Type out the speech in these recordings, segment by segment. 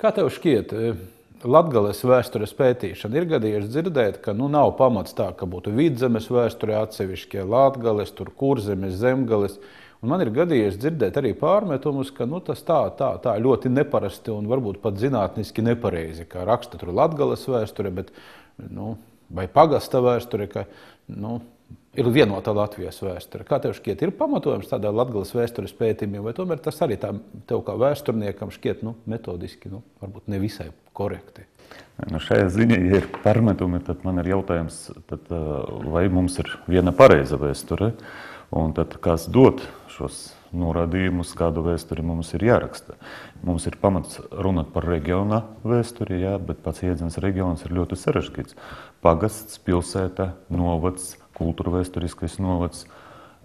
Kā tev šķiet, Latvijas vēstures pētīšana ir gadījies dzirdēt, ka nu, nav pamats tā, ka būtu vidzemes vēsture atsevišķi, Latvijas, kurzemes, zemgales. Un man ir gadījies dzirdēt arī pārmetumus, ka nu, tas tā, tā, tā ļoti neparasti un varbūt pat zinātniski nepareizi, kā raksta Latvijas vēsture, bet, nu, vai pagasta vēsture, ka nu, ir vienota Latvijas vēsture. Kā tev šķiet, ir pamatojums tādai Latvijas vēstures pētījumam, vai tomēr tas arī tā, tev kā vēsturniekam šķiet nu, metodiski, nu, varbūt ne visai korekti? Nu, šajā ziņā, ja ir pārmetumi, tad man ir jautājums, tad, vai mums ir viena pareiza vēsture, un tad kas dod šos norādījumus, kādu vēsturi mums ir jāraksta. Mums ir pamats runāt par reģiona vēsturi, jā, bet pats jēdziens reģions ir ļoti sarežģīts. Pagasts, pilsēta, novads, kultūra vēsturiskais novads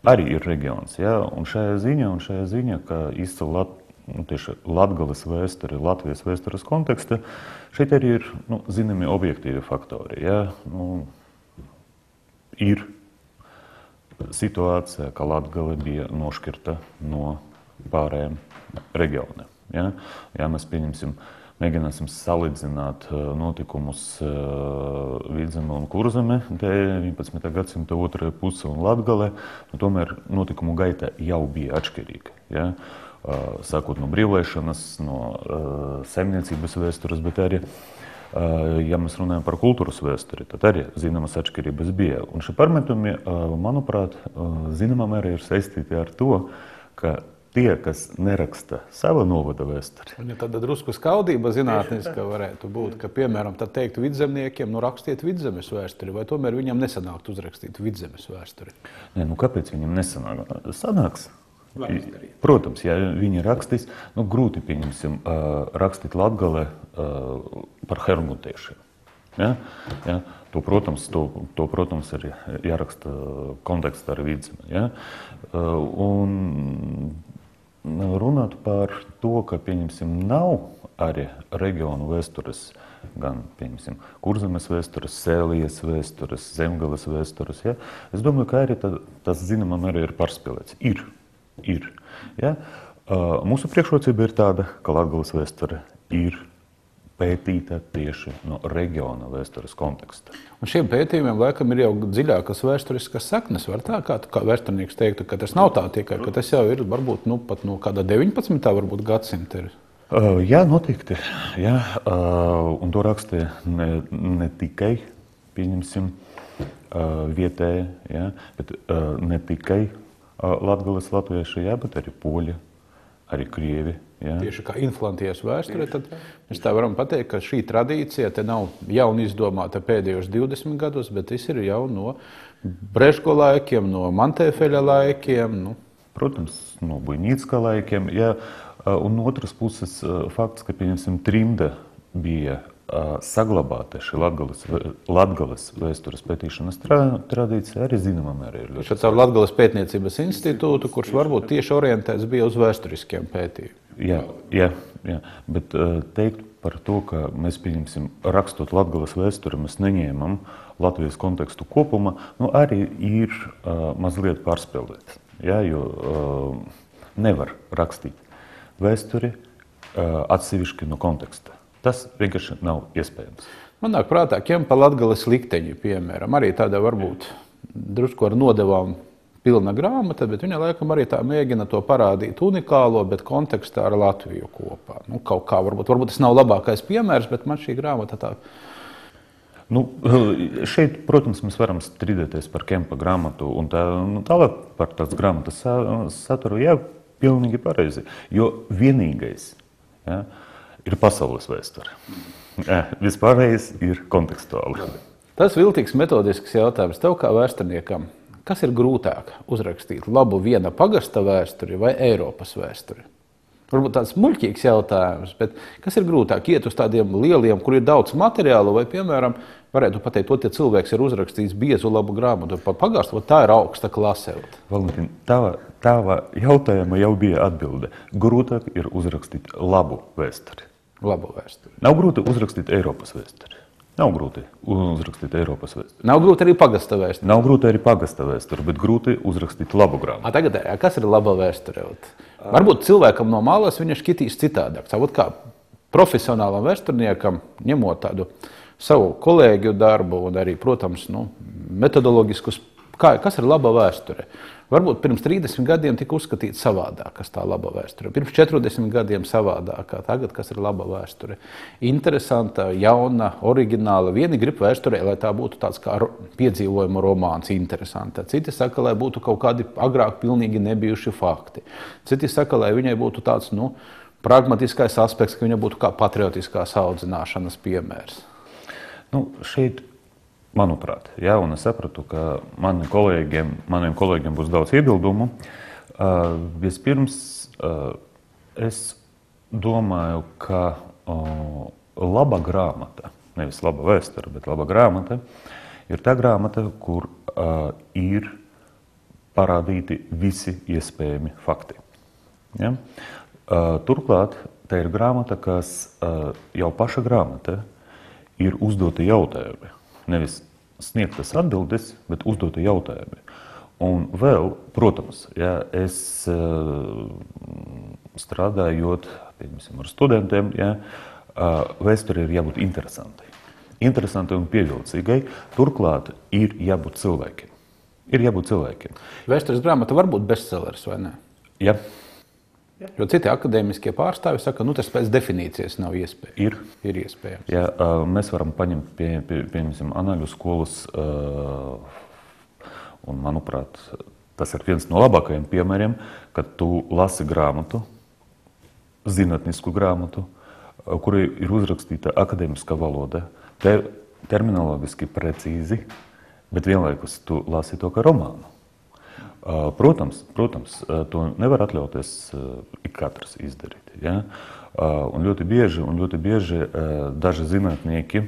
arī ir reģions. Ja? Un šajā ziņā, un šajā ziņā ka izcila Lat, nu, tieši Latvijas vēsture, Latvijas vēstures konteksta, šeit arī ir nu, zināmi objektīvi faktori. Ja? Nu, ir situācija, ka Latvija bija nošķirta no pārējiem reģioniem. Ja? Ja mēs pieņemsim uh, mēģināsim salīdzināt eh, notikumus eh, Vidzemē un Kurzemē 19. gadsimta otrajā pusē un Latgalē, nu, tomēr notikumu gaita jau bija atšķirīga. Ja? Eh, sākot no brīvlaišanas, no saimniecības vēstures, bet arī, ja mēs runājam par kultūras vēsturi, tad arī zināmas atšķirības bija. Un šie pārmetumi, manuprāt, zināmā mērā ir saistīti ar to, ka tie, kas neraksta savu novada vēsturi. Ja tāda drusku skaudība zinātniska varētu būt, ka, piemēram, tad teikt vidzemniekiem, nu rakstiet vidzemes vēsturi, vai tomēr viņam nesanākt uzrakstīt vidzemes vēsturi? Nē, nu kāpēc viņam nesanāk? Sanāks. Protams, ja viņi rakstīs, nu, grūti pieņemsim, rakstīt latgalē par hermutiešiem. Ja? Ja? To, protams, to, to, protams, ir jāraksta kontekstā ar vidzemi. Ja? Un runāt par to, ka nav arī reģionu vēstures, gan kurzemes vēstures, sēlijas vēstures, zemgales vēstures. Ja? Es domāju, ka arī tā, tas zināmā mērā ir pārspīlēts. Ir. ir ja? Mūsu priekšrocība ir tāda, ka Latvijas vēsture ir pētīta tieši no reģiona vēstures konteksta. Un šiem pētījumiem laikam ir jau dziļākas vēsturiskas saknes. Var tā, kā, kā vēsturnieks teiktu, ka tas nav tā tikai, ka tas jau ir varbūt nu, pat no kāda 19. Varbūt gadsimta. Ir. Uh, jā, noteikti. Jā, uh, un to rakstīja ne, ne tikai pieņemsim, uh, vietēji, jā, bet uh, ne tikai uh, latgales latvieši, jā, bet arī poļi, arī krievi, Ja? Tieši kā inflantijas vēsture, tad mēs tā varam pateikt, ka šī tradīcija te nav jauna izdomāta pēdējos 20 gados, bet tas ir jau no Breško laikiem, no Mantēfeļa laikiem. Nu. Protams, no Buļņīcka laikiem. Ja, un no otras puses, fakts, ka pieņemsim trimda bija saglabāta šī Latvijas vēstures pētīšanas tradīcija arī zināmā mērā ir ļoti. Šāds ar Latvijas pētniecības institūtu, kurš varbūt tieši orientēts bija uz vēsturiskiem pētījumiem. Jā, jā, jā, bet teikt par to, ka mēs pieņemsim, rakstot Latvijas vēsturi, mēs neņēmam Latvijas kontekstu kopumā, nu, arī ir uh, mazliet pārspēlēts. Ja, jo uh, nevar rakstīt vēsturi uh, atsevišķi no konteksta. Tas vienkārši nav iespējams. Man nāk prātā, ka pa Latvijas likteņi, piemēram, arī tāda varbūt drusku ar nodevām pilna grāmata, bet viņa laikam arī tā mēģina to parādīt unikālo, bet kontekstā ar Latviju kopā. Nu, kaut kā varbūt, varbūt tas nav labākais piemērs, bet man šī grāmata tā. Nu, šeit, protams, mēs varam strīdēties par Kempa grāmatu un tā, nu, tālāk par tās grāmatas saturu. Jā, pilnīgi pareizi. Jo vienīgais, ja, ir pasaules vēsture. Ja, vispārējais ir kontekstuāli. Tas viltīgs metodisks jautājums tev kā vēsturniekam. Kas ir grūtāk uzrakstīt labu viena pagasta vēsturi vai Eiropas vēsturi? Varbūt tāds muļķīgs jautājums, bet kas ir grūtāk? Iet uz tādiem lieliem, kur ir daudz materiālu, vai, piemēram, varētu pateikt, to, cilvēks ir uzrakstījis biezu labu grāmatu par pagastu, tā ir augsta klase. Valentīna, tava, tava jautājuma jau bija atbilde. Grūtāk ir uzrakstīt labu vēsturi. Labu vēsturi. Nav grūti uzrakstīt Eiropas vēsturi. Nav grūti uzrakstīt Eiropas vēsturi. Nav grūti arī pagasta vēsturi. Nav grūti arī pagasta vēsturi, bet grūti uzrakstīt labu grāmatu. Tagad, kas ir laba vēsture? Varbūt cilvēkam no malas viņa šķitīs citādāk. Savot kā profesionālam vēsturniekam, ņemot tādu savu kolēģu darbu un arī, protams, nu, metodoloģiskus, kā, kas ir laba vēsture. Varbūt pirms 30 gadiem tika uzskatīts savādāk, kas tā laba vēsture. Pirms 40 gadiem savādāk, kā tagad, kas ir laba vēsture. Interesanta, jauna, oriģināla. Vieni grib vēsturē, lai tā būtu tāds kā piedzīvojuma romāns, interesanta. Citi saka, lai būtu kaut kādi agrāk pilnīgi nebijuši fakti. Citi saka, lai viņai būtu tāds, nu, pragmatiskais aspekts, ka viņa būtu kā patriotiskās audzināšanas piemērs. Nu, šeit, manuprāt, jā, un es sapratu, ka mani kolēģiem, maniem kolēģiem būs daudz iebildumu. Uh, vispirms uh, es domāju, ka uh, laba grāmata, nevis laba vēsture, bet laba grāmata, ir tā grāmata, kur uh, ir parādīti visi iespējami fakti. Ja? Uh, turklāt, tā ir grāmata, kas uh, jau paša grāmata ir uzdoti jautājumi. Nevis sniegtas atbildes, bet uzdoti jautājumi. Un vēl, protams, ja es uh, strādājot piemēram, ar studentiem, ja, vēsture ir jābūt interesantai. Interesantai un pievilcīgai. Turklāt ir jābūt cilvēkiem. Ir jābūt cilvēkiem. Vēstures grāmata var būt bestselleris vai ne? Ja. Jo citi akadēmiskie pārstāvji saka, ka nu, tas pēc definīcijas nav iespējams. Ir. ir iespējams. Ja, mēs varam paņemt pie, pie, piemēram analīzu skolas, un manuprāt, tas ir viens no labākajiem piemēriem, kad tu lasi grāmatu, zinātnisku grāmatu, kurai ir uzrakstīta akadēmiskā valoda, te, terminoloģiski precīzi, bet vienlaikus tu lasi to kā romānu. Protams, protams, to nevar atļauties ik katrs izdarīt. Ja? Un ļoti bieži, un ļoti bieži daži zinātnieki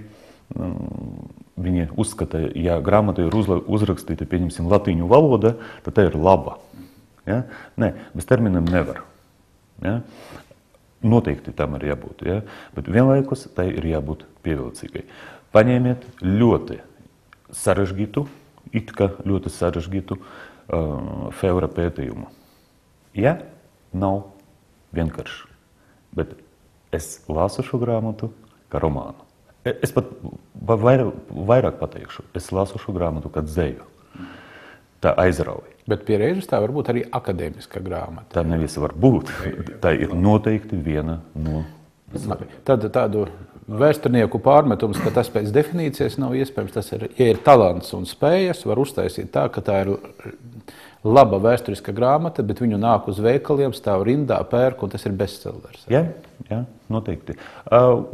viņi uzskata, ja grāmata ir uzrakstīta pieņemsim latīņu valoda, tad tā ir laba. Ja? Nē, bez terminiem nevar. Ja? Noteikti tam ir jābūt, ja? bet vienlaikus tai ir jābūt pievilcīgai. Paņēmiet ļoti sarežģītu, it kā ļoti sarežģītu uh, Feura pētījumu. Ja nav vienkārši, bet es lasu šo grāmatu kā romānu. E, es pat vairāk, vairāk pateikšu, es lasu šo grāmatu kā dzēju. Tā aizrauja. Bet pie reizes tā var būt arī akadēmiska grāmata. Tā nevis var būt. Tā ir noteikti viena no. Tad tādu vēsturnieku pārmetums, ka tas pēc definīcijas nav iespējams. Tas ir, ja ir talants un spējas, var uztaisīt tā, ka tā ir laba vēsturiska grāmata, bet viņu nāk uz veikaliem, stāv rindā, pērk, un tas ir bestselleris. Jā, jā, noteikti.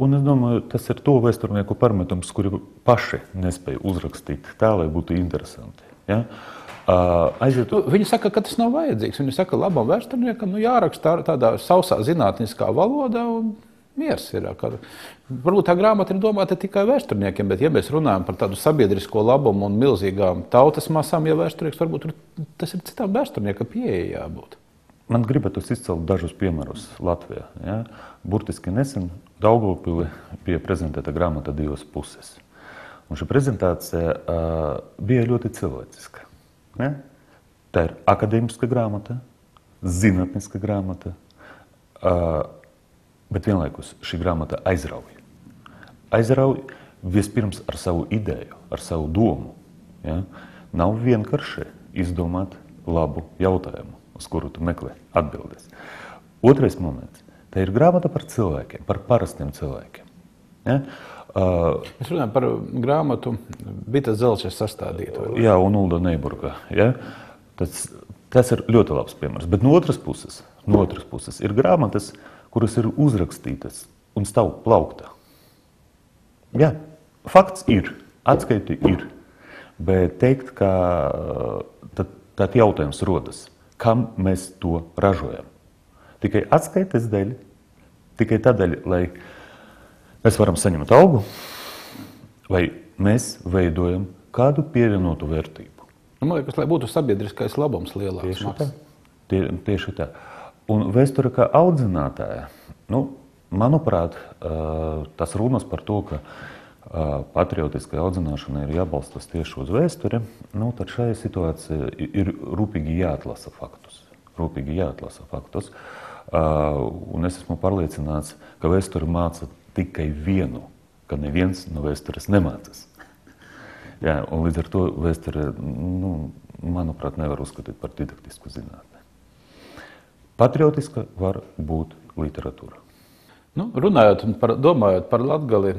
Un es domāju, tas ir to vēsturnieku pārmetums, kuri paši nespēja uzrakstīt tā, lai būtu interesanti. Ja? Aiziet... nu, viņi saka, ka tas nav vajadzīgs. Viņi saka, ka labam vēsturniekam nu, jāraksta tādā sausā zinātniskā valodā. Un miers ir. Ka, varbūt tā grāmata ir domāta tikai vēsturniekiem, bet, ja mēs runājam par tādu sabiedrisko labumu un milzīgām tautas masām, ja vēsturnieks varbūt tas ir citām vēsturnieka pieeja jābūt. Man gribētos izcelt dažus piemērus Latvijā. Ja? Burtiski nesen Daugopili bija prezentēta grāmata divas puses. Un šī prezentācija uh, bija ļoti cilvēciska. Ne? Tā ir akadēmiska grāmata, zinātniska grāmata, uh, Bet vienlaikus šī grāmata aizrauja. Aizrauja vispirms ar savu ideju, ar savu domu. Ja? Nav vienkārši izdomāt labu jautājumu, uz kuru tu meklē atbildes. Otrais moments - tā ir grāmata par cilvēkiem, par parastiem cilvēkiem. Ja? Uh, Mēs runājam par grāmatu Bita Zelča sastādīto. Jā, un Ulda Neiburga. Ja? Tas, tas ir ļoti labs piemērs. Bet no otras puses, no otras puses ir grāmatas, uh, kuras ir uzrakstītas un stāv plauktā. Jā, fakts ir, atskaiti ir, bet teikt, ka tad, tad jautājums rodas, kam mēs to ražojam? Tikai atskaites dēļ, tikai tādēļ, lai mēs varam saņemt algu, vai mēs veidojam kādu pievienotu vērtību. Nu, man liekas, lai būtu sabiedriskais labums lielāks. Tieši tā. Tie, tieši tā. Un vēsture kā audzinātāja, nu, manuprāt, tas runas par to, ka patriotiskai audzināšanai ir jābalstās tieši uz vēsturi, nu, tad šajā situācijā ir rūpīgi jāatlasa faktus. Rūpīgi jāatlasa faktus. Un es esmu pārliecināts, ka vēsture māca tikai vienu, ka neviens no vēstures nemācās. Jā, līdz ar to vēsture, nu, manuprāt, nevar uzskatīt par didaktisku zinātni. Patriotiska var būt literatūra. Nu, runājot par, domājot par Latgali,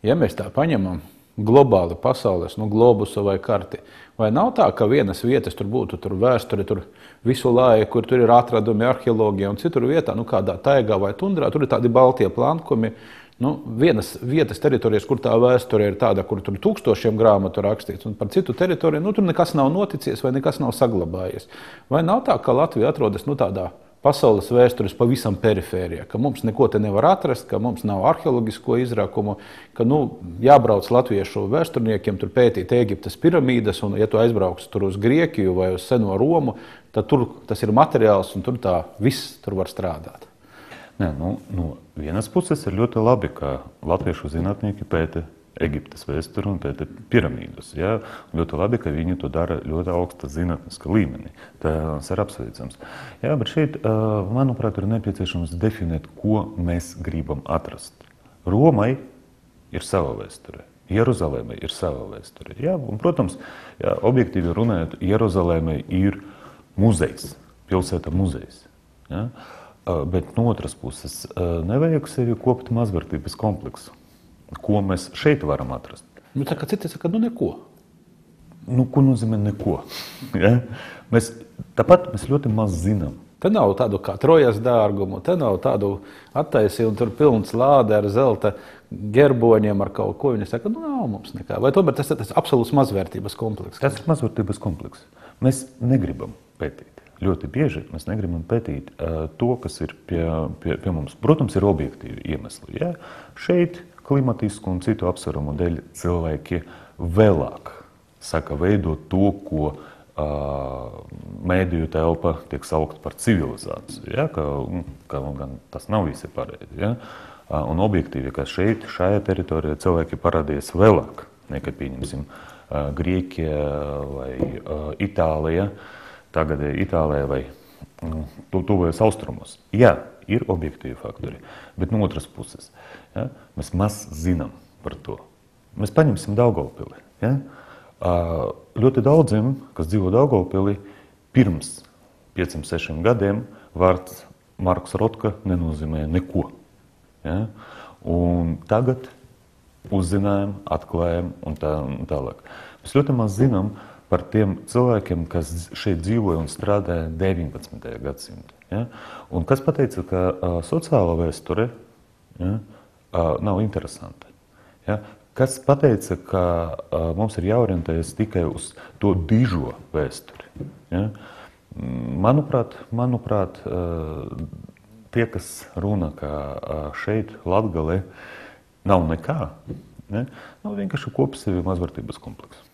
ja mēs tā paņemam globāli pasaules, nu, globusu vai karti, vai nav tā, ka vienas vietas tur būtu tur vēsture, tur visu laiku, kur tur ir atradumi arheoloģija un citur vietā, nu, kādā taigā vai tundrā, tur ir tādi baltie plankumi, Nu, vienas vietas teritorijas, kur tā vēsture ir tāda, kur tur tūkstošiem grāmatu rakstīts, un par citu teritoriju nu, tur nekas nav noticis vai nekas nav saglabājies. Vai nav tā, ka Latvija atrodas nu, tādā pasaules vēstures pavisam perifērijā, ka mums neko te nevar atrast, ka mums nav arheoloģisko izrakumu, ka nu, jābrauc latviešu vēsturniekiem tur pētīt Eģiptes piramīdas, un, ja tu aizbrauks tur uz Grieķiju vai uz Seno Romu, tad tur tas ir materiāls, un tur tā viss tur var strādāt. Nē, nu, no vienas puses ir ļoti labi, ka latviešu zinātnieki pēta Eģiptes vēsturi un pēta piramīdus. Ja? Ļoti labi, ka viņi to dara ļoti augsta zinātniska līmenī. Tas ir apsveicams. Jā, bet šeit, manuprāt, ir nepieciešams definēt, ko mēs gribam atrast. Romai ir sava vēsture. Jeruzalemē ir sava vēsture. Jā, un, protams, jā, objektīvi runājot, Jeruzalemē ir muzejs, pilsēta muzejs. Ja? Bet no otras puses, nevajag sevi kopt mazvērtības kompleksu. Ko mēs šeit varam atrast? Nu, tā kā citi saka, nu neko. Nu, ko nozīmē neko? Ja? Mēs, tāpat mēs ļoti maz zinām. Te nav tādu kā trojas dārgumu, te nav tādu attaisījumu, tur pilns lāde ar zelta gerboņiem, ar kaut ko. Viņi saka, nu nav mums nekā. Vai tomēr tas ir tas absolūts mazvērtības komplekss? Tas ir mazvērtības komplekss. Mēs negribam pētīt. Ļoti bieži mēs negribam pētīt uh, to, kas ir pie, pie, pie mums. Protams, ir objektīvi iemesli. Ja? Šeit klimatisku un citu apsvērumu dēļ cilvēki vēlāk saka veidot to, ko uh, mēdīju telpa tiek saukt par civilizāciju. Ja? Ka, ka, gan tas nav visi pareizi. Ja? Uh, un objektīvi, ka šeit, šajā teritorijā cilvēki parādījās vēlāk nekā, pieņemsim, uh, Grieķija vai uh, Itālija, tagad Itālija vai uh, tuvajos austrumos. Jā, ir objektīvi faktori, bet no otras puses. Ja? Mēs maz zinām par to. Mēs paņemsim Daugopili. Ja? Ļoti daudziem, kas dzīvo Daugopili, pirms 5-6 gadiem vārds Marks Rotka nenozīmē neko. Ja? Un tagad uzzinājām, atklājām un tā un tālāk. Mēs ļoti maz zinām par tiem cilvēkiem, kas šeit dzīvoja un strādāja 19. gadsimtā. Ja? Un kas pateica, ka uh, sociāla vēsture ja, uh, nav interesanti. Ja? Kas pateica, ka uh, mums ir jāorientējas tikai uz to dižo vēsturi? Ja? Manuprāt, manuprāt uh, tie, kas runā, ka uh, šeit, Latvijā, nav nekā, ne? nav vienkārši kopsevi mazvērtības komplekss.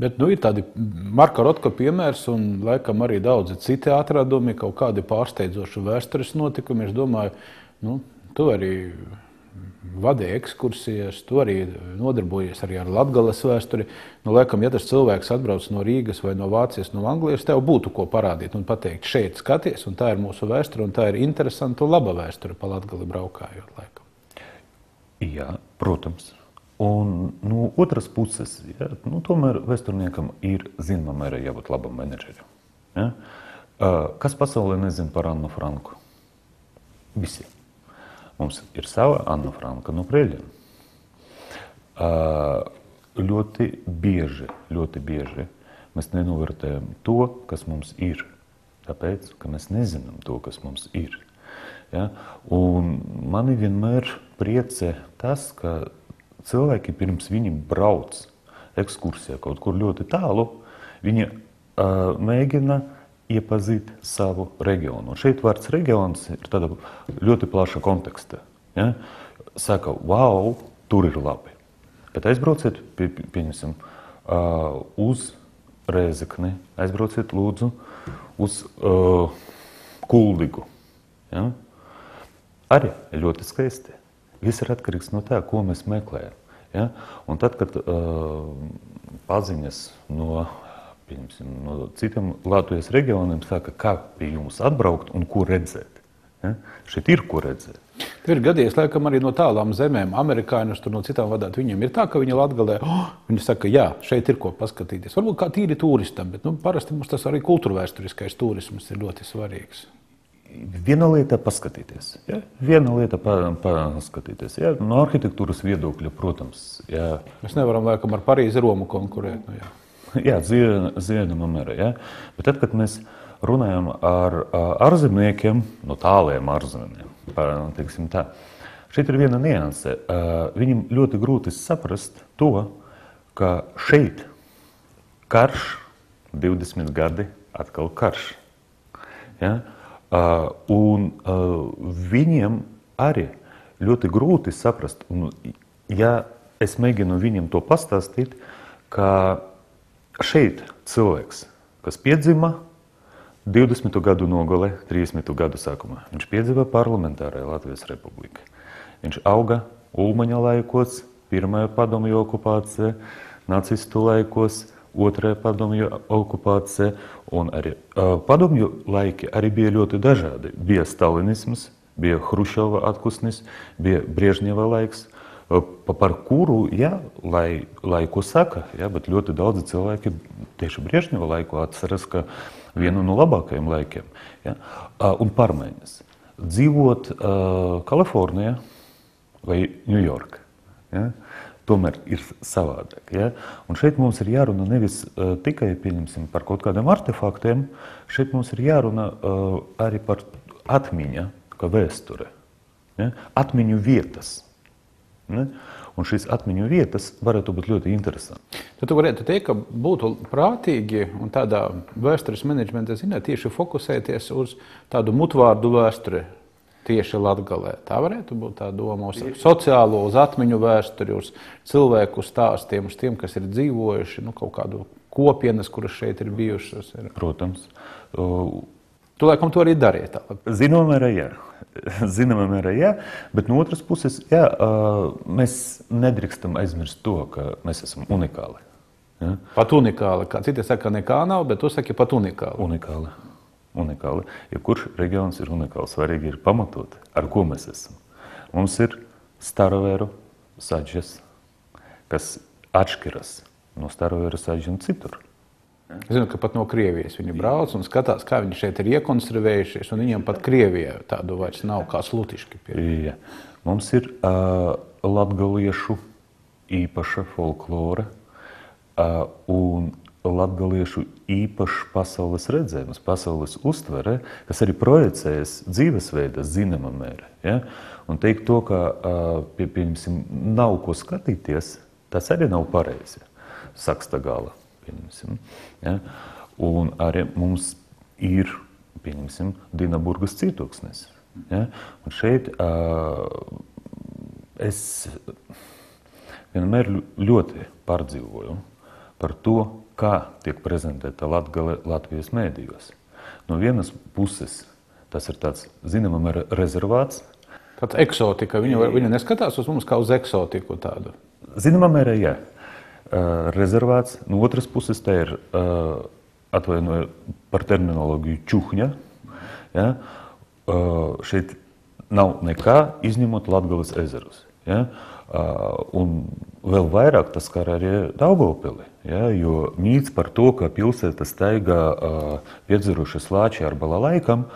Bet nu, ir tādi Marka Rotka piemērs, un laikam arī daudzi citi atradumi, kaut kādi pārsteidzoši vēstures notikumi. Es domāju, nu, tu arī vadīja ekskursijas, tu arī nodarbojies arī ar latgales vēsturi. Nu, laikam, ja tas cilvēks atbrauc no Rīgas vai no Vācijas, no Anglijas, tev būtu ko parādīt un pateikt, šeit skaties, un tā ir mūsu vēsture, un tā ir interesanta un laba vēsture pa latgali braukājot. Laikam. Jā, protams. Un no otras puses, ja, nu, tomēr vēsturniekam ir zināmā mērā jābūt labam menedžerim. Ja? Kas pasaulē nezina par Annu Franku? Visi. Mums ir sava Anna Franka no Preļiem. Ļoti bieži, ļoti bieži mēs nenovērtējam to, kas mums ir. Tāpēc, ka mēs nezinām to, kas mums ir. Ja? Un mani vienmēr priecē tas, ka cilvēki pirms viņi brauc ekskursijā kaut kur ļoti tālu, viņi uh, mēģina iepazīt savu reģionu. Un šeit vārds reģions ir tāda ļoti plaša konteksta. Ja? Saka, wow, tur ir labi. Bet aizbrauciet, pie, pieņemsim, uh, uz Rēzekni, aizbrauciet lūdzu uz uh, Kuldigu. Ja? Arī ļoti skaisti. Viss ir atkarīgs no tā, ko mēs meklējam. Ja? Un tad, kad uh, paziņas no no citiem Latvijas reģioniem saka, kā pie jums atbraukt un ko redzēt. Ja? Šeit ir ko redzēt. Tur ir gadījies, laikam, arī no tālām zemēm, amerikāņus tur no citām vadāt. Viņiem ir tā, ka viņi latgalē, oh, viņi saka, jā, šeit ir ko paskatīties. Varbūt kā tīri turistam, bet nu, parasti mums tas arī kultūrvēsturiskais turisms ir ļoti svarīgs. Viena lieta paskatīties. Ja? Viena lieta pa, paskatīties. Ja? No arhitektūras viedokļa, protams. Ja. Mēs nevaram laikam ar Parīzi Romu konkurēt. Nu, jā, jā ziedošana mērā. Ja? Bet tad, kad mēs runājam ar ārzemniekiem, no tāliem ārzemniekiem, tā, šeit ir viena nianse. Viņam ļoti grūti saprast to, ka šeit karš, 20 gadi, atkal karš. Ja? Un viņiem arī ļoti grūti saprast, un, ja es mēģinu viņiem to pastāstīt, ka šeit cilvēks, kas piedzima 20. gadu nogalē, 30. gadu sākumā, viņš piedzīvoja parlamentārajā Latvijas republikā. Viņš auga Ulmaņa laikos, pirmajā padomju okupācijā, nacistu laikos, otrajā padomju okupācija. Arī, uh, padomju laiki arī bija ļoti dažādi. Bija stalinisms, bija Hruškova atpūsnis, bija Briežņeva laiks. Par kuru, jā, lai, laiku saka, jā, bet ļoti daudzi cilvēki tieši Briežņeva laiku atceras, ka vienu no labākajiem laikiem jā, un pārmaiņas. Dzīvot uh, Kalifornijā vai Ņujorkā. Ja? Tomēr ir savādāk. Ja? Un šeit mums ir jārunā nevis uh, tikai par kaut kādiem artefaktiem, šeit mums ir jārunā uh, arī par atmiņu, kā vēsture, ja? atmiņu vietas. Ne? Un šīs atmiņu vietas varētu būt ļoti interesantas. Tad tu varētu teikt, ka būtu prātīgi un tādā vēstures menedžmentā tieši fokusēties uz tādu mutvārdu vēsturi, tieši Latvijā. Tā varētu būt tā doma uz sociālo, uz atmiņu vēsturi, uz cilvēku stāstiem, uz tiem, kas ir dzīvojuši, nu, kaut kādu kopienas, kuras šeit ir bijušas. Ir. Protams. Tu laikam to arī darīji. Zināmā mērā, jā. Zināmā mērā, jā. Bet no otras puses, jā, mēs nedrīkstam aizmirst to, ka mēs esam unikāli. Ja? Pat unikāli. Kā citi saka, nekā nav, bet tu saki pat unikāli. Unikāli unikāli. Jebkurš ja reģions ir unikāls. Svarīgi ir pamatot, ar ko mēs esam. Mums ir starovēru saģes, kas atšķiras no starovēru un citur. Es zinu, ka pat no Krievijas viņi brauc un skatās, kā viņi šeit ir iekonservējušies. Viņiem pat Krievijā tādu vairs nav kā slutiški. Ja. Mums ir uh, latgaliešu īpaša folklora. Uh, un latgaliešu īpašs pasaules redzējums, pasaules uztvere, kas arī projicējas dzīvesveidā zināmā mērā. Ja? Un teikt to, ka pie, pieņemsim, nav ko skatīties, tas arī nav pareizi. Saksta gala. Ja? Un arī mums ir, pieņemsim, Dienaburgas cietoksnis. Ja? Un šeit uh, es vienmēr ļoti pārdzīvoju par to, kā tiek prezentēta Latgale Latvijas mēdījos. No vienas puses tas ir tāds zināmā rezervāts. Tāds eksotika. Viņa, viņa neskatās uz mums kā uz eksotiku tādu. Zināmā mērā, jā. Uh, rezervāts. No otras puses, te ir uh, atvainoju par terminoloģiju čuhņa. Ja? Uh, šeit nav nekā izņemot Latgales ezerus. Ja? Un vēl vairāk tas skar arī Daugavpili. Ja, jo mīts par to, ka pilsēta staigā piedzeruši slāči ar balalaikam,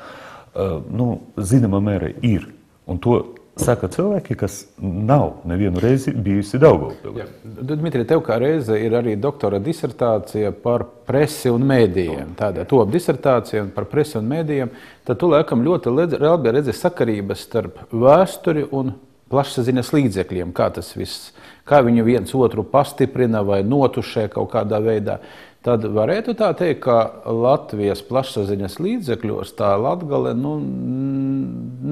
nu, zināmā mērā ir. Un to saka cilvēki, kas nav nevienu reizi bijusi Daugavpilī. Dmitri, tev kā reize ir arī doktora disertācija par presi un mēdījiem. Tāda top disertācija par presi un mēdījiem. Tad tu laikam ļoti labi redzi sakarības starp vēsturi un plašsaziņas līdzekļiem, kā tas viss, kā viņi viens otru pastiprina vai notušē kaut kādā veidā. Tad varētu tā teikt, ka Latvijas plašsaziņas līdzekļos tā latgale nu,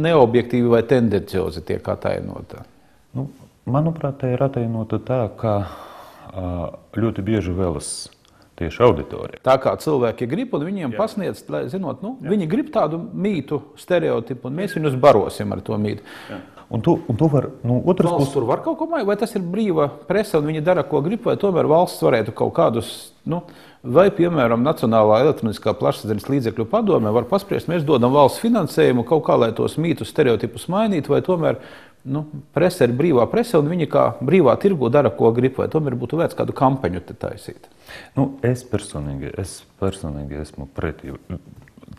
neobjektīvi vai tendenciozi tiek atainota. Nu, manuprāt, tā ir atainota tā, ka ļoti bieži vēlas tieši auditorija. Tā kā cilvēki grib, un viņiem Jā. pasniedz, lai zinot, nu, Jā. viņi grib tādu mītu, stereotipu, un mēs viņus barosim ar to mītu. Jā. Un to, un to var no otras Valsts puses. tur var kaut ko mainīt, vai tas ir brīva presa un viņi dara, ko grib, vai tomēr valsts varētu kaut kādus, nu, vai, piemēram, Nacionālā elektroniskā plašsaziņas līdzekļu padome var paspriest, mēs dodam valsts finansējumu kaut kā, lai tos mītus, stereotipus mainītu, vai tomēr nu, presa ir brīvā presa un viņi kā brīvā tirgu dara, ko grib, vai tomēr būtu vērts kādu kampaņu taisīt. Nu, es, personīgi, es personīgi esmu pretī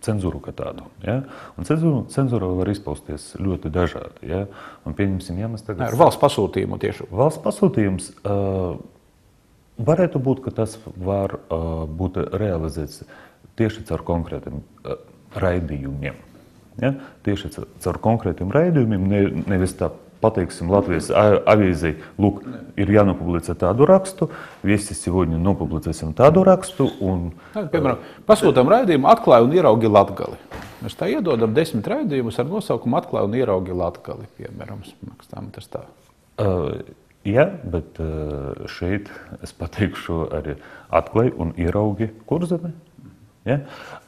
cenzūru kā tādu. Ja? Un cenzūra, cenzūra var izpausties ļoti dažādi. Ja? Un, pieņemsim, ja mēs tagad Ar valsts pasūtījumu tieši. Valsts pasūtījums uh, varētu būt, ka tas var uh, būt realizēts tieši caur konkrētiem uh, raidījumiem. Ja? Tieši ca- caur konkrētiem raidījumiem, ne, nevis tā pateiksim Latvijas a- avīzei, lūk, ir jānopublicē tādu rakstu, visi сегодня nopublicēsim tādu rakstu, un Tā, piemēram, pasūtām raidījumu, atklāja un ieraugi latgali. Mēs tā iedodam desmit raidījumus ar nosaukumu atklāja un ieraugi latgali. Piemēram, maksām tas tā. Uh, jā, bet uh, šeit es pateikšu arī atklāji un ieraugi kurzemi. Ja?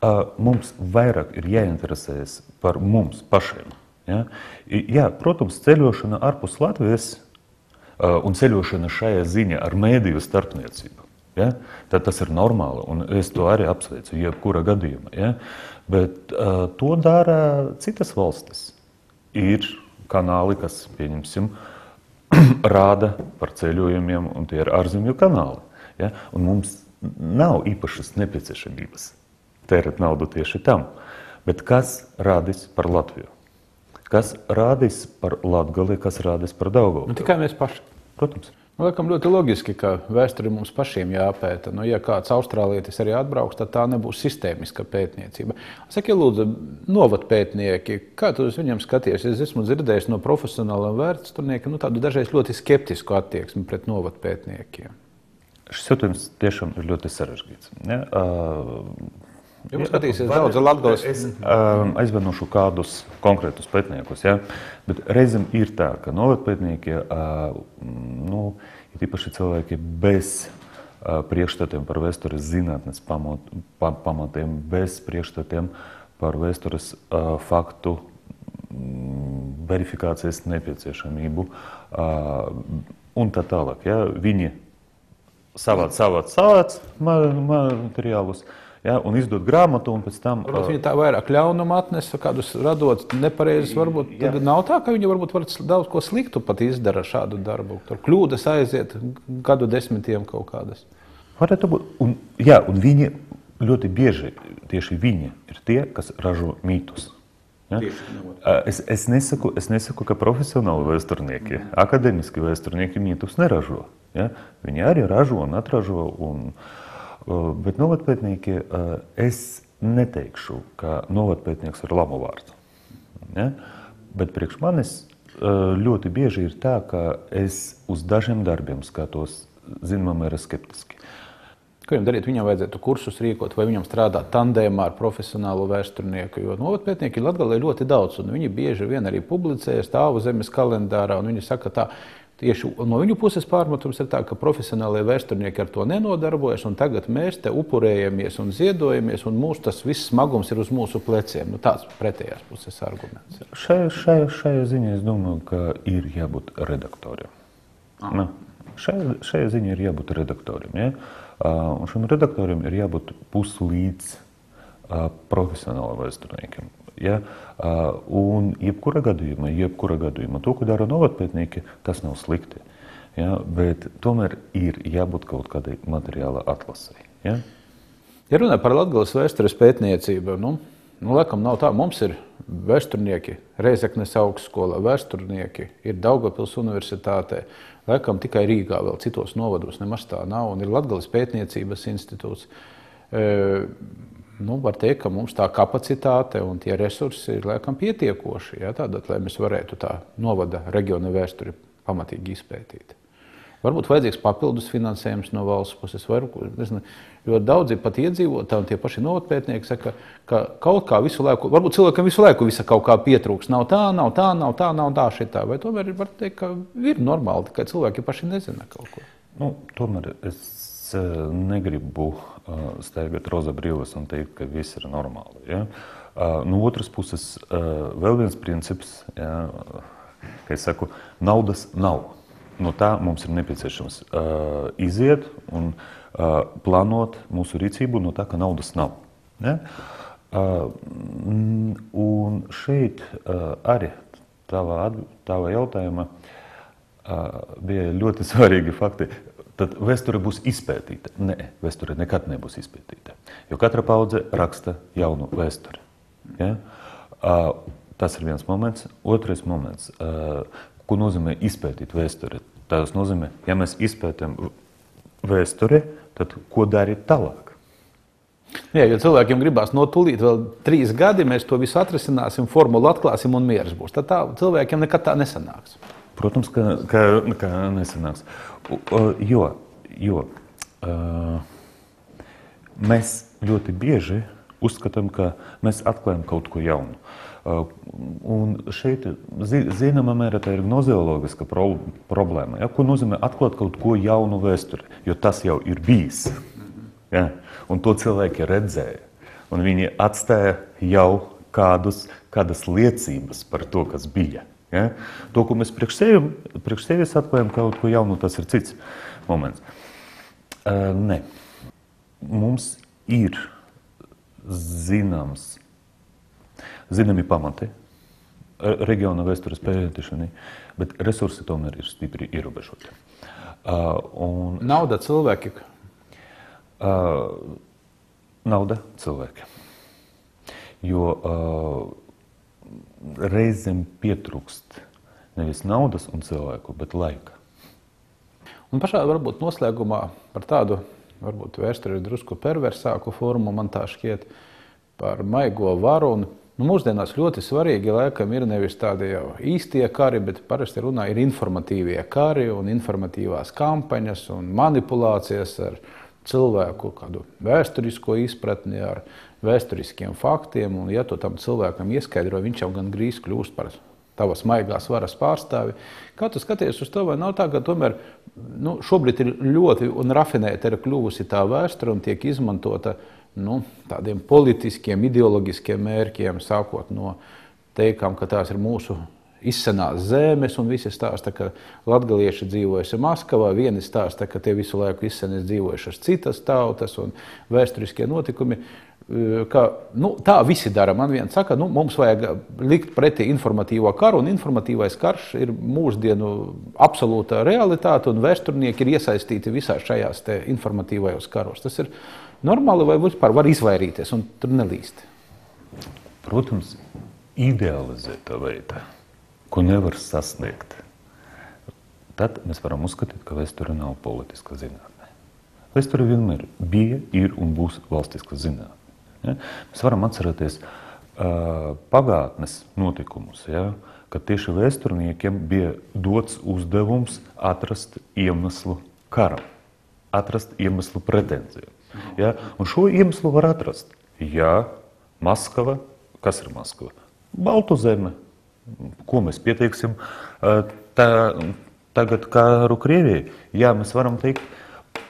Uh, mums vairāk ir jāinteresējas par mums pašiem. Ja? Jā, protams, ceļošana ārpus Latvijas un ceļošana šajā ziņā ar mēdīju starpniecību. Ja? Tad tas ir normāli, un es to arī apsveicu, jebkurā gadījumā. Ja? Bet uh, to dara citas valstis. Ir kanāli, kas, pieņemsim, rāda par ceļojumiem, un tie ir ārzemju kanāli. Ja? Un mums nav īpašas nepieciešamības tērēt naudu tieši tam. Bet kas rādīs par Latviju? Kas rādīs par Latviju, kas rādīs par Daugovu? Nu, tikai mēs paši. Protams. Nu, Laikam ļoti loģiski, ka vēsture mums pašiem jāpēta. Nu, ja kāds austrālietis arī atbrauks, tad tā nebūs sistēmiska pētniecība. Saki, lūdzu, novatpētnieki, kā tu uz viņiem skaties? Es esmu dzirdējis no profesionāliem vēsturniekiem nu, tādu dažreiz ļoti skeptisku attieksmi pret novatpētniekiem. Šis jautājums tiešām ir ļoti sarežģīts. Ja? Uh, Jums skatīsies daudz Latvijas. Es um, aizvainošu kādus konkrētus pētniekus, ja? bet reizēm ir tā, ka novatpētnieki, uh, nu, ir īpaši cilvēki bez uh, priekšstatiem par vēstures zinātnes pamot, pa, pamatiem, bez priekšstatiem par vēstures uh, faktu mm, verifikācijas nepieciešamību uh, un tā tālāk. Ja? Viņi savāc, savāc, savāc ma- materiālus ja? un izdod grāmatu, un pēc tam Varbūt uh, viņi tā vairāk ļaunuma atnesa, kādus radot nepareizus. Varbūt Jā. nav tā, ka viņi varbūt var daudz ko sliktu pat izdara šādu darbu. Tur kļūdas aiziet gadu desmitiem kaut kādas. Varētu būt. Un, jā, un viņi ļoti bieži tieši viņi ir tie, kas ražo mītus. Ja? Es, es, nesaku, es nesaku, ka profesionāli vēsturnieki, akadēmiski vēsturnieki mītus neražo. Ja? Viņi arī ražo un atražo. Un, uh, bet novatpētnieki, uh, es neteikšu, ka novatpētnieks ir lamu vārds. Ja? Bet priekš manis uh, ļoti bieži ir tā, ka es uz dažiem darbiem skatos zināmā mērā skeptiski. Ko viņam darīt? Viņam vajadzētu kursus rīkot, vai viņam strādāt tandēmā ar profesionālu vēsturnieku. Jo novatpētnieki Latvijā ir ļoti daudz, un viņi bieži vien arī publicē stāvu zemes kalendārā. Viņi saka, tā, tieši no viņu puses pārmetums ir tā, ka profesionālie vēsturnieki ar to nenodarbojas, un tagad mēs te upurējamies un ziedojamies, un mūsu tas viss smagums ir uz mūsu pleciem. Nu, tāds pretējās puses arguments. Šajā, šajā, šajā ziņā es domāju, ka ir jābūt redaktoriem. Nu, šajā, šajā ziņā ir jābūt redaktoriem. Ja? Un šim redaktoram ir jābūt puslīdz profesionālam vēsturniekam. Ja? Un jebkurā gadījumā, jebkurā gadījumā, to, ko dara novatpētnieki, tas nav slikti. Ja? Bet tomēr ir jābūt kaut kādai materiāla atlasei. Ja? Ja runā par Latvijas vēstures pētniecību, nu, nu, laikam nav tā. Mums ir vēsturnieki, Reizeknes augstskola, vēsturnieki, ir Daugopils universitātē. Laikam tikai Rīgā, vēl citos novados nemaz tā nav. Un ir Latvijas pētniecības institūts. Nu, var teikt, ka mums tā kapacitāte un tie resursi ir laikam pietiekoši, ja, tādat, lai mēs varētu tā novada reģiona vēsturi pamatīgi izpētīt. Varbūt vajadzīgs papildus finansējums no valsts puses. Varbūt, nezinu, jo daudzi pat iedzīvotāji un tie paši novatpētnieki saka, ka kaut kā visu laiku, varbūt cilvēkam visu laiku visa kaut kā pietrūks. Nav tā, nav tā, nav tā, nav tā, šitā. Vai tomēr var teikt, ka ir normāli, tikai cilvēki paši nezina kaut ko. Nu, tomēr es negribu uh, staigāt roza brīvības un teikt, ka viss ir normāli. Ja? Uh, no otras puses, vēl viens princips, ja, ka es saku, naudas nav. No tā mums ir nepieciešams iziet un plānot mūsu rīcību no tā, ka naudas nav. Ja? Un šeit arī tavā jautājumā uh, bija ļoti svarīgi fakti. Tad vēsture būs izpētīta. Nē, vēsture nekad nebūs izpētīta. Jo katra paudze raksta jaunu vēsturi. Ja? Tas ir viens moments. Otrais moments, ko nozīmē izpētīt vēsturi. Tas nozīmē, ja mēs izpētām vēsturi, tad ko darīt tālāk? Jā, jo cilvēkiem gribās no tūlīt, vēl trīs gadi, mēs to visu atrisināsim, formulu atklāsim un mieras būs. Tad tā cilvēkiem nekad tā nesanāks. Protams, ka, ka, ka nesanāks. Jo, jo mēs ļoti bieži uzskatām, ka mēs atklājam kaut ko jaunu. Un šeit, zināmā mērā, tā ir gnozeoloģiska pro problēma. Ja? Ko nozīmē atklāt kaut ko jaunu vēsturē? Jo tas jau ir bijis. Ja? Un to cilvēki redzēja. Un viņi atstāja jau kādus, kādas liecības par to, kas bija. Ja? To, ko mēs priekš, sevi, priekš sevis atklājam kaut ko jaunu, tas ir cits moments. Uh, ne. Mums ir zināms, zināmi pamati reģiona vēstures pētīšanai, bet resursi tomēr ir stipri ierobežoti. Uh, un, nauda cilvēki? Uh, nauda cilvēki. Jo uh, reizēm pietrūkst nevis naudas un cilvēku, bet laika. Un pašā varbūt noslēgumā par tādu varbūt vēsture ir drusku perversāku formu, man tā šķiet, par maigo varu. Un, nu, mūsdienās ļoti svarīgi laikam ir nevis tādi jau īstie kari, bet parasti runā ir informatīvie kari un informatīvās kampaņas un manipulācijas ar cilvēku kādu vēsturisko izpratni, ar vēsturiskiem faktiem. Un, ja to tam cilvēkam ieskaidro, viņš jau gan drīz kļūst par tavas maigās varas pārstāvi. Kā tu skaties uz to, vai nav tā, ka tomēr nu, šobrīd ir ļoti rafinēta ir kļuvusi tā vēsture un tiek izmantota nu, tādiem politiskiem, ideoloģiskiem mērķiem, sākot no teikām, ka tās ir mūsu izsenās zemes, un visi stāsta, ka latgalieši dzīvojuši Maskavā, vieni stāsta, ka tie visu laiku izsenis dzīvojušas citas tautas un vēsturiskie notikumi ka nu, tā visi dara. Man viens saka, nu, mums vajag likt pretī informatīvo karu, un informatīvais karš ir mūsdienu absolūta realitāte, un vēsturnieki ir iesaistīti visās šajās informatīvajos karos. Tas ir normāli, vai vispār var izvairīties un tur nelīst? Protams, idealizēta veida, ko nevar sasniegt. Tad mēs varam uzskatīt, ka vēsture nav politiska zinātne. Vēsture vienmēr bija, ir un būs valstiska zinātne. Ja? Mēs varam atcerēties uh, pagātnes notikumus, ja? kad tieši vēsturniekiem bija dots uzdevums atrast iemeslu karam, atrast iemeslu pretenzijām. Ja? Un šo iemeslu var atrast. Ja Maskava, kas ir Maskava? Baltu zeme. Ko mēs pieteiksim tā, tagad karu Krievijai? Jā, mēs varam teikt,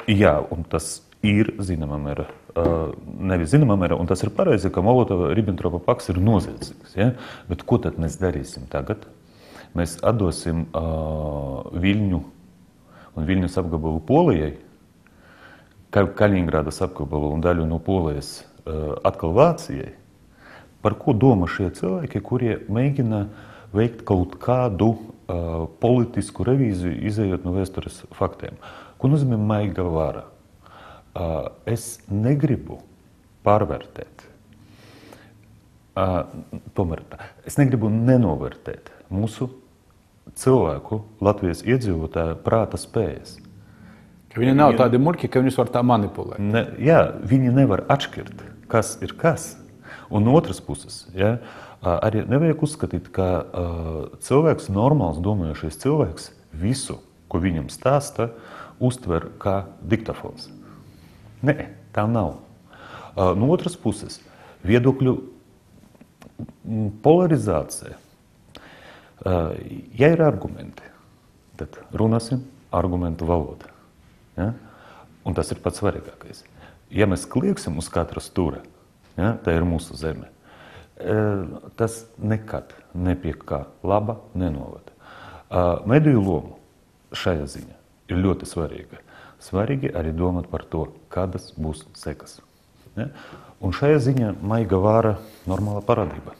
jā, un tas ir zināmā mērā nevis zināmā mērā, un tas ir pareizi, ka Molotova-Ribbentropa pakts ir noziedzīgs. Ja? Bet ko tad mēs darīsim tagad? Mēs atdosim uh, Viļņu un Viļņas apgabalu Polijai, Kaļiņgrādas apgabalu un daļu no Polijas uh, atkal Vācijai. Par ko domā šie cilvēki, kurie mēģina veikt kaut kādu uh, politisku revīziju, izējot no vēstures faktiem? Ko nozīmē maiga vara? Es negribu pārvērtēt. Tomēr es negribu nenovērtēt mūsu cilvēku, Latvijas iedzīvotāju prāta spējas. Ka viņi nav tādi muļķi, ka viņus var tā manipulēt. Ne, jā, viņi nevar atšķirt, kas ir kas. Un no otras puses, ja, arī nevajag uzskatīt, ka uh, cilvēks, normāls domājošais cilvēks, visu, ko viņam stāsta, uztver kā diktafons. Nē, tā nav. No otras puses, viedokļu polarizācija. Ja ir argumenti, tad runāsim argumentu valodā. Ja? Un tas ir pats svarīgākais. Ja mēs klieksim uz katra stūra, ja, tā ir mūsu zeme, tas nekad nepie kā laba nenovada. Mediju loma šajā ziņā ir ļoti svarīga. Svarīgi arī domāt par to, kādas būs sekas. Ja? Un šajā ziņā maiga vāra normāla parādība.